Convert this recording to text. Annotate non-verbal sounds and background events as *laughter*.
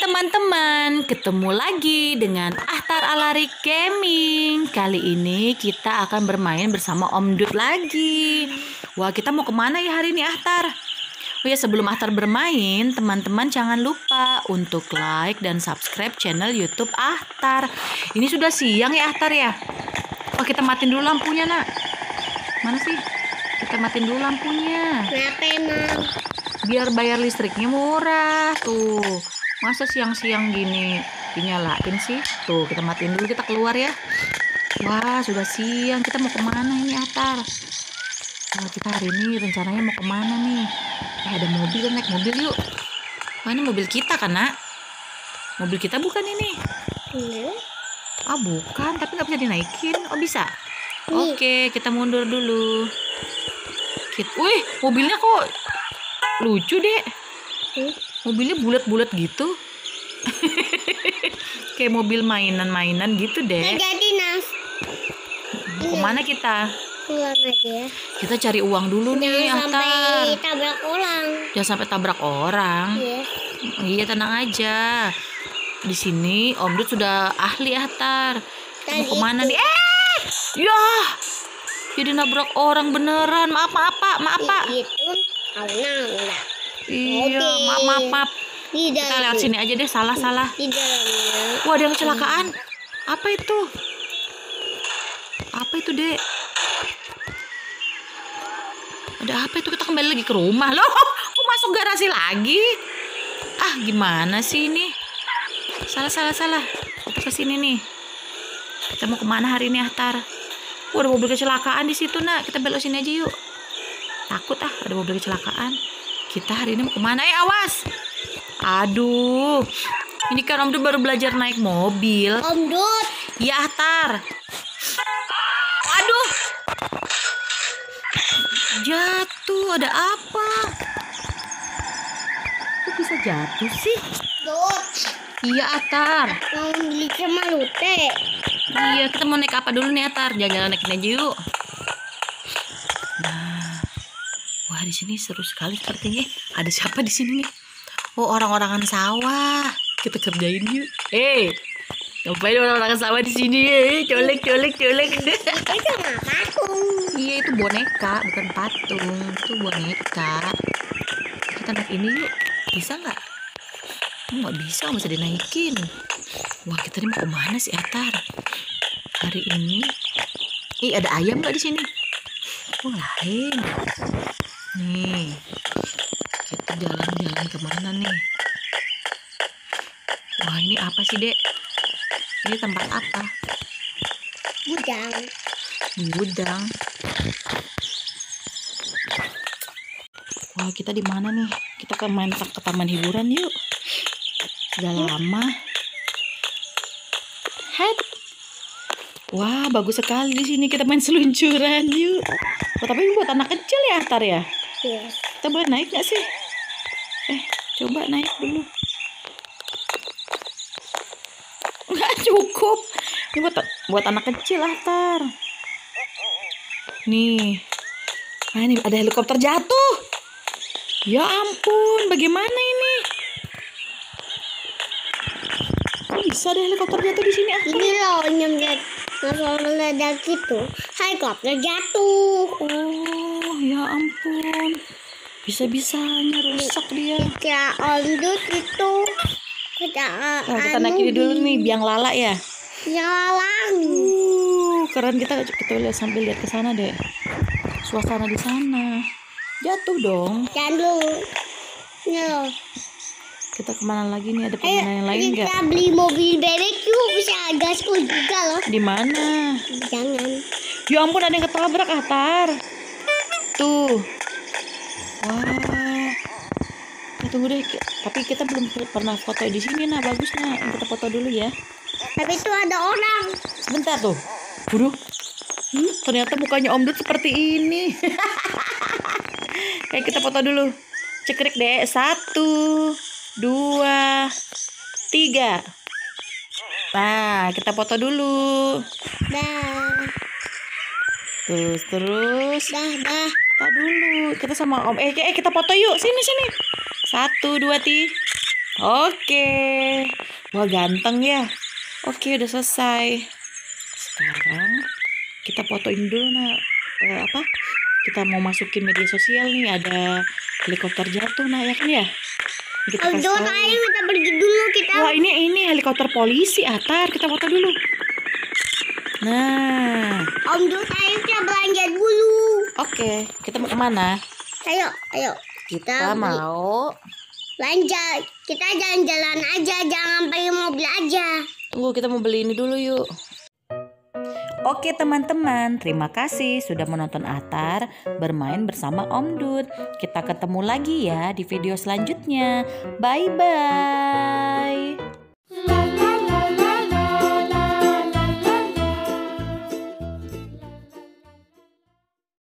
teman-teman, ketemu lagi dengan Ahtar Alarik Gaming. Kali ini kita akan bermain bersama Om Dut lagi. Wah, kita mau ke mana ya hari ini Ahtar? Oh ya, sebelum Ahtar bermain, teman-teman jangan lupa untuk like dan subscribe channel YouTube Ahtar. Ini sudah siang ya Ahtar ya? Oh, kita matiin dulu lampunya, Nak. Mana sih? Kita matiin dulu lampunya Kenapa emang? biar bayar listriknya murah tuh masa siang-siang gini dinyalain sih? Tuh kita matiin dulu kita keluar ya. Wah sudah siang. Kita mau ke mana ini Atar? Wah, kita hari ini rencananya mau ke mana nih? Eh ada mobil naik mobil yuk. Wah ini mobil kita kan nak? Mobil kita bukan ini? Iya. ah bukan. Tapi nggak bisa dinaikin. Oh bisa? Nih. oke kita mundur dulu. Kit, wih mobilnya kok lucu deh Hmm. Mobilnya bulat-bulat gitu. *laughs* Kayak mobil mainan-mainan gitu Nggak deh jadi nas. mau ke mana kita? Pulang aja. Ya. kita cari uang dulu nih Jangan sampai tabrak orang. jangan sampai tabrak orang. Iya. iya tenang aja. Di sini Om Dut sudah ahli Ahtar mau ke mana itu. nih? Eh! Ya! Jadi nabrak orang beneran. Maaf maaf pak. Maaf pak. Itu iya maaf maaf maaf Di kita lewat sini aja deh salah salah Di dalamnya. Wah, ada yang kecelakaan. Apa itu? Apa itu, Dek? Ada apa itu? Kita kembali lagi ke rumah. Loh, kok masuk garasi lagi? Ah, gimana sih ini? Salah, salah, salah. Kita ke sini nih. Kita mau ke mana hari ini, Ahtar? Wah, ada mobil kecelakaan di situ, nak. Kita belok sini aja yuk. Takut ah, ada mobil kecelakaan. Kita hari ini mau ke mana? Eh, awas! Aduh, ini kan Om Dut baru belajar naik mobil. Om Dut. Ya, Ahtar. Aduh. Jatuh, ada apa? Kok bisa jatuh sih? Dut. Iya, Atar. Mau beli sama Lute. Iya, kita mau naik apa dulu nih, Atar? Jalan-jalan naikin aja yuk. Nah, wah di sini seru sekali sepertinya. Ada siapa di sini nih? Oh, orang-orangan sawah. Kita kerjain yuk. Eh, ngapain orang-orangan sawah di sini? Eh, colek, colek, colek. Itu nggak patung. iya, itu boneka, bukan patung. Itu boneka. Kita naik ini yuk. Bisa nggak? Nggak bisa, bisa dinaikin. Wah, kita ini mau ke mana sih, Atar? Hari ini, ih ada ayam nggak di sini? Oh, lain. Nih, kita jalan-jalan ke mana nih? Wah, ini apa sih, Dek? Ini tempat apa? Gudang. Gudang. Wah, kita di mana nih? Kita ke main ke taman hiburan yuk. Sudah lama. Head. Wah, bagus sekali di sini kita main seluncuran yuk. Oh, tapi ini buat anak kecil ya, Tar ya? Iya. Kita boleh naik nggak sih? Eh, coba naik dulu. Nggak cukup. Ini buat buat anak kecil, Tar. Nih. Nah, ini ada helikopter jatuh. Ya ampun, bagaimana ini? Kok bisa ada helikopter jatuh di sini? Ini loh kalau meledak gitu. Helikopter jatuh. Oh, ya ampun. Bisa-bisanya rusak dia. Kira Om Dut itu. Kita, Oh, kita naikin dulu nih biang lala ya. Jalan. Uh, keren kita kita lihat sambil lihat ke sana deh. Suasana di sana. Jatuh dong. Dulu. Yo. Kita ke mana lagi nih? Ada Ayo, permainan yang lain nggak? kita beli mobil bebek yuk. Bisa gasku juga loh. Di mana? Jangan. Ya ampun ada yang ketabrak Atar. Tuh. Wah. Ya, tunggu deh. Tapi kita belum pernah foto di sini nah bagusnya. Kita foto dulu ya. Tapi itu ada orang. Sebentar tuh. Waduh. Hmm, ternyata mukanya Om Dut seperti ini. *laughs* Kayak kita foto dulu. Cekrik deh. Satu, dua, tiga. Nah, kita foto dulu. Dah. Terus, terus. Dah, dah. Tak dulu. Kita sama Om. Eh, eh, kita foto yuk. Sini, sini. Satu, dua, tiga. Oke. Wah, ganteng ya. Oke, udah selesai. Sekarang kita fotoin dulu nah eh, apa? Kita mau masukin media sosial nih ada helikopter jatuh nah ya kan ya? Kita kasih Dut, tahu. ayo kita pergi dulu kita. Wah ini ini helikopter polisi Atar kita foto dulu. Nah, Om Dut, ayo kita belanja dulu. Oke kita mau ke mana? Ayo, ayo. Kita beli- mau belanja. Kita jalan-jalan aja, jangan pakai mobil aja. tunggu kita mau beli ini dulu yuk. Oke teman-teman, terima kasih sudah menonton Atar bermain bersama Om Dut. Kita ketemu lagi ya di video selanjutnya. Bye bye.